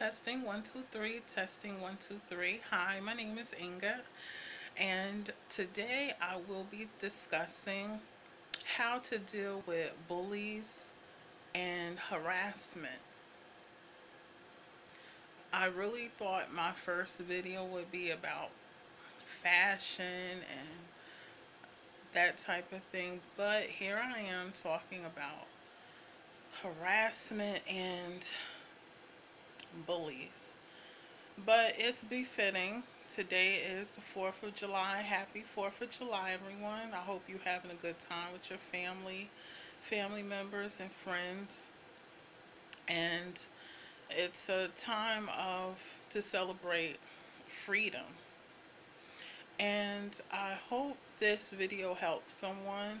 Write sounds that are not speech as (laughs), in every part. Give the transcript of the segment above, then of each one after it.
Testing one two three. Testing one two three. Hi, my name is Inga, and today I will be discussing how to deal with bullies and harassment. I really thought my first video would be about fashion and that type of thing, but here I am talking about harassment and bullies. But it's befitting. Today is the 4th of July. Happy 4th of July, everyone. I hope you're having a good time with your family, family members, and friends. And it's a time of to celebrate freedom. And I hope this video helps someone.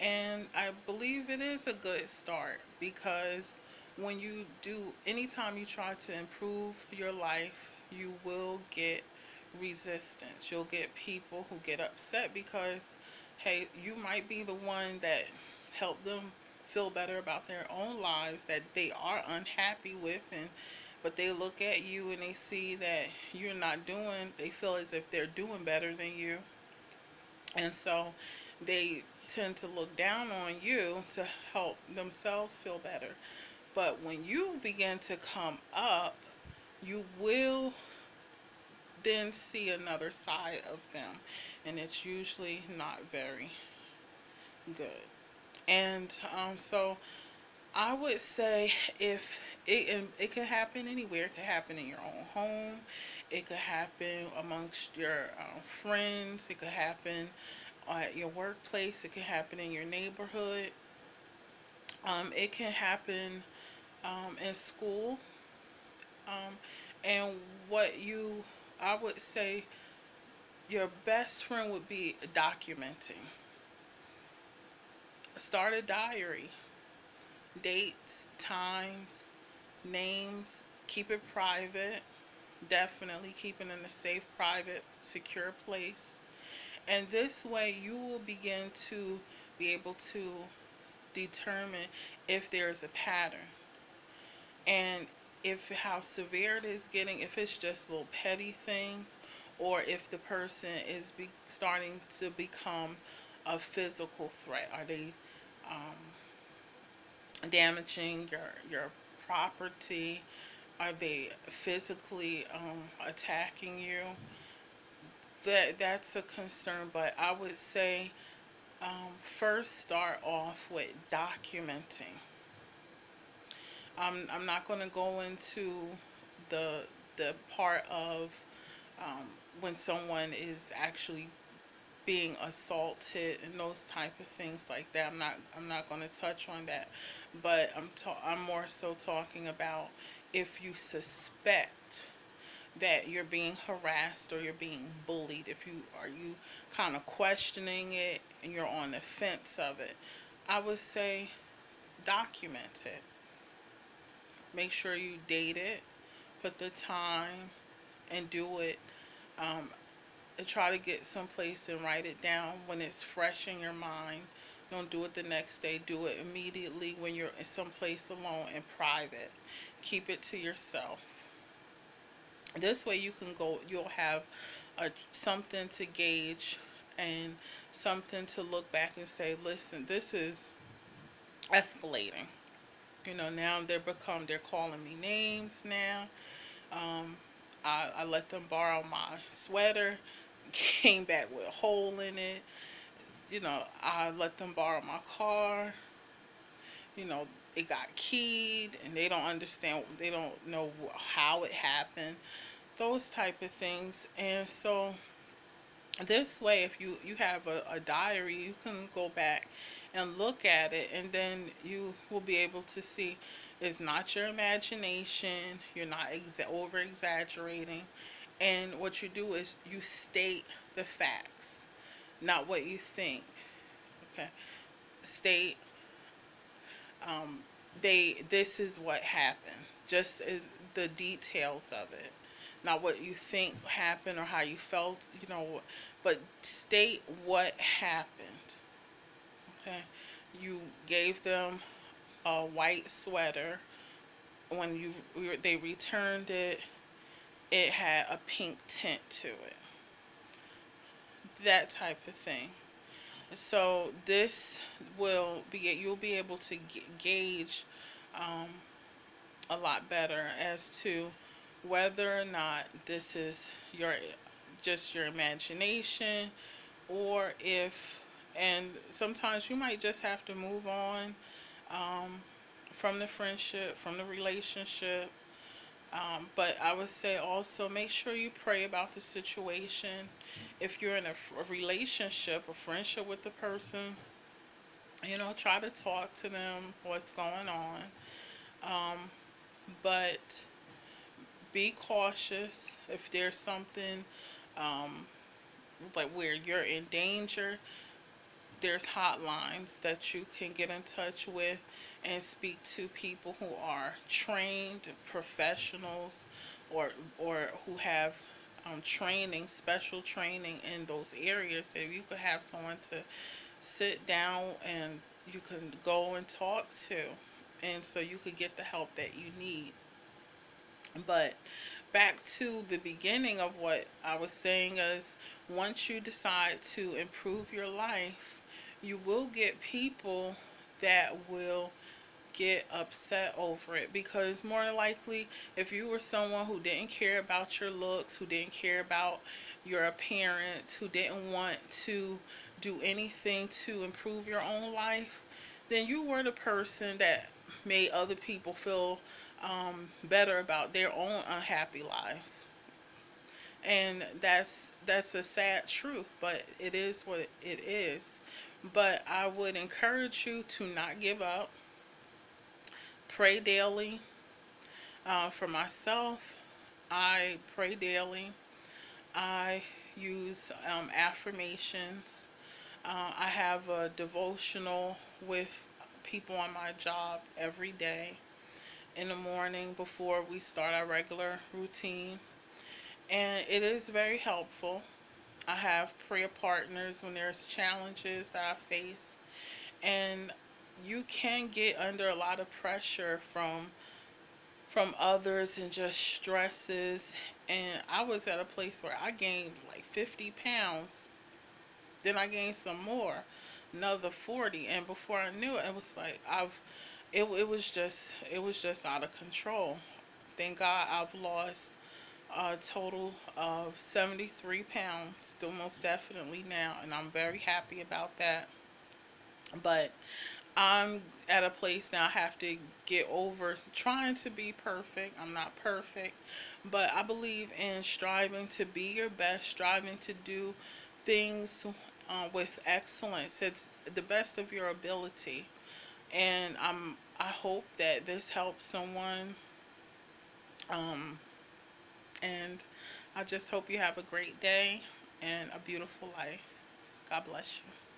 And I believe it is a good start because when you do, anytime you try to improve your life, you will get resistance. You'll get people who get upset because, hey, you might be the one that helped them feel better about their own lives that they are unhappy with and but they look at you and they see that you're not doing they feel as if they're doing better than you and so they tend to look down on you to help themselves feel better but when you begin to come up, you will then see another side of them. And it's usually not very good. And um, so I would say if it, it could happen anywhere, it could happen in your own home, it could happen amongst your um, friends, it could happen at your workplace, it could happen in your neighborhood. Um, it can happen um, in school. Um, and what you, I would say, your best friend would be documenting. Start a diary. Dates, times, names. Keep it private. Definitely keep it in a safe, private, secure place. And this way you will begin to be able to determine if there is a pattern and if how severe it is getting, if it's just little petty things, or if the person is be, starting to become a physical threat. Are they um, damaging your your property? Are they physically um, attacking you? That that's a concern. But I would say um, first start off with documenting I'm, I'm not going to go into the the part of um, when someone is actually being assaulted and those type of things like that. I'm not I'm not going to touch on that, but I'm I'm more so talking about if you suspect that you're being harassed or you're being bullied, if you are you kind of questioning it and you're on the fence of it, I would say document it make sure you date it, put the time, and do it. Um, try to get someplace and write it down when it's fresh in your mind. Don't do it the next day. Do it immediately when you're in someplace alone and private. Keep it to yourself. This way you can go, you'll have a, something to gauge and something to look back and say, listen, this is escalating. You know, now they're become, they're calling me names now. Um, I, I let them borrow my sweater, (laughs) came back with a hole in it. You know, I let them borrow my car. You know, it got keyed and they don't understand, they don't know how it happened. Those type of things. And so this way, if you, you have a, a diary, you can go back and look at it and then you will be able to see it's not your imagination you're not over exaggerating and what you do is you state the facts not what you think okay? State um, they this is what happened just as the details of it not what you think happened or how you felt you know but state what happened Okay, you gave them a white sweater when you they returned it, it had a pink tint to it. That type of thing. So this will be you'll be able to gauge um, a lot better as to whether or not this is your just your imagination or if and sometimes you might just have to move on um, from the friendship from the relationship. Um, but I would say also make sure you pray about the situation. If you're in a, a relationship a friendship with the person you know try to talk to them what's going on. Um, but be cautious if there's something um, like where you're in danger there's hotlines that you can get in touch with and speak to people who are trained professionals or or who have um, training special training in those areas. If you could have someone to sit down and you can go and talk to and so you could get the help that you need. But back to the beginning of what I was saying is once you decide to improve your life, you will get people that will get upset over it because more likely if you were someone who didn't care about your looks, who didn't care about your appearance, who didn't want to do anything to improve your own life, then you were the person that made other people feel um, better about their own unhappy lives. And that's that's a sad truth, but it is what it is. But I would encourage you to not give up. Pray daily. Uh, for myself, I pray daily. I use um, affirmations. Uh, I have a devotional with people on my job every day in the morning before we start our regular routine. And it is very helpful. I have prayer partners when there's challenges that I face. And you can get under a lot of pressure from from others and just stresses. And I was at a place where I gained like 50 pounds. Then I gained some more another 40 and before I knew it it was like I've it, it was just it was just out of control. Thank god i've lost a total of 73 pounds still most definitely now and i'm very happy about that. But i'm at a place now i have to get over trying to be perfect. I'm not perfect but i believe in striving to be your best striving to do things uh, with excellence. It's the best of your ability and I'm I hope that this helps someone um and I just hope you have a great day and a beautiful life. God bless you.